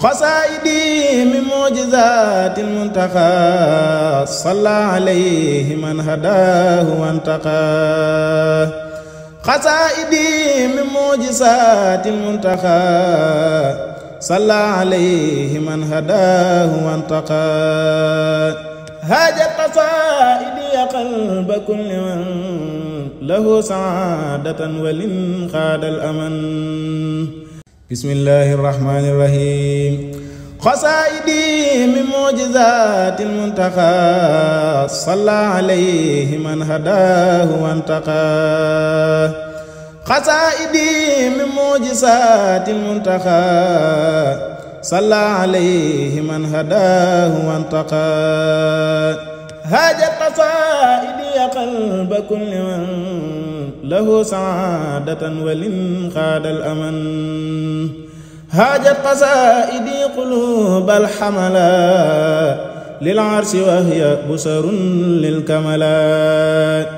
قصائدي من معجزات المنتقى صلى عليه من هداه وانتقى. قصائدي من معجزات المنتقى صلى عليه من هداه وانتقى. هاجت قصائدي قلب كل من له سعادة ولن خاد الأمن. بسم الله الرحمن الرحيم قصائدي من معجزات المنتقى صلى عليه من هداه وانتقى قصائدي من معجزات المنتقى صلى عليه من هداه وانتقى هاجت قصائدي قلب كل من له سعادة ولن خاد الأمن. هاجت قصائدي قلوب الحملا للعرش وهي بسر للكملات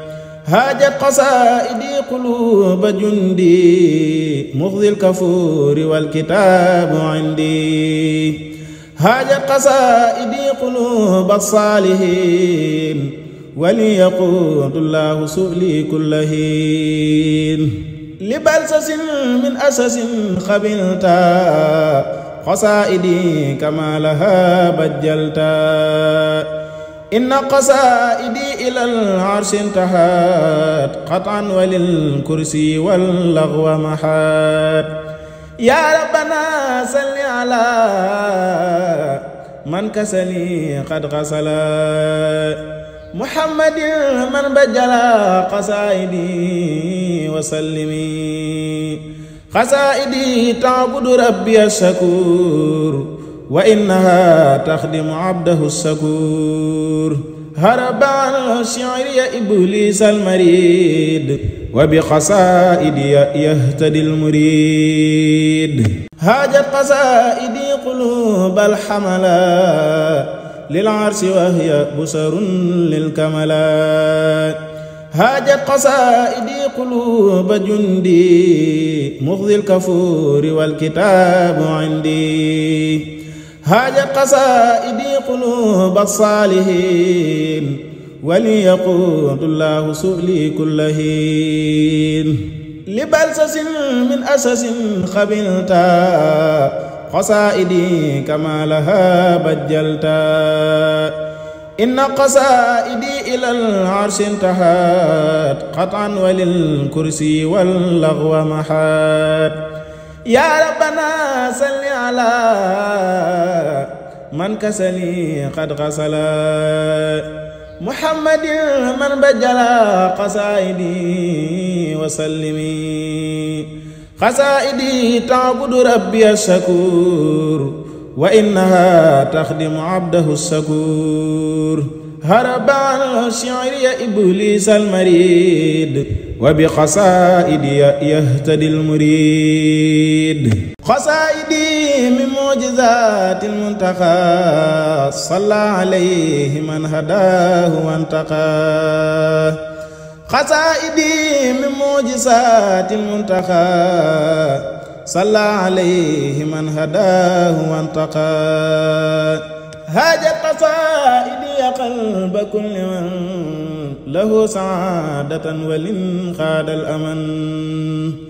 هاجت قصائدي قلوب جندي مخذي الكفور والكتاب عندي. هاجت قصائدي قلوب الصالحين وليقود الله سؤلي كل حين. لبلسس من أسس خبلتا قصائدي كما لها بجلتا. إن قصائدي إلى العرش انتهت قطعا وللكرسي واللغو محات. يا ربنا صل على من كسلي قد غسلا محمد من بجل قصائدي وسلمي. قصائدي تعبد ربي الشكور وإنها تخدم عبده الشكور. هرب عن الشعر يا إبليس المريد وبقصائدي يهتدي المريد. هاجت قصائدي قلوب الحملات للعرش وهي بسر للكملات هاجت قصائدي قلوب جندي مخذي الكفور والكتاب عندي. هاجت قصائدي قلوب الصالحين وليقود الله سؤلي كل حين. لبلسس من أسس خبلتا قصائدي كما لها بجلتا إن قصائدي إلى العرش انتهت. قطعا وللكرسي واللغو محات يا ربنا صل على من كسلي قد غسلا محمد من بجل قصائدي وسلمي. قصائدي تعبد ربي الشكور وإنها تخدم عبده الشكور. هرب الشعر يا إبليس المريد وبقصائدي يهتدي المريد. قصائدي من معجزات المنتقى صلى عليه من هداه وانتقى. قصائدي من معجزات المنتقى صلى عليه من هداه وانتقى. هاجت قصائدي قلب كل من له سعادة ولن خاد الأمن.